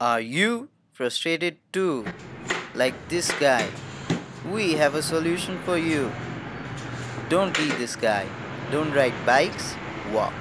Are you frustrated too? Like this guy? We have a solution for you. Don't be this guy. Don't ride bikes, walk.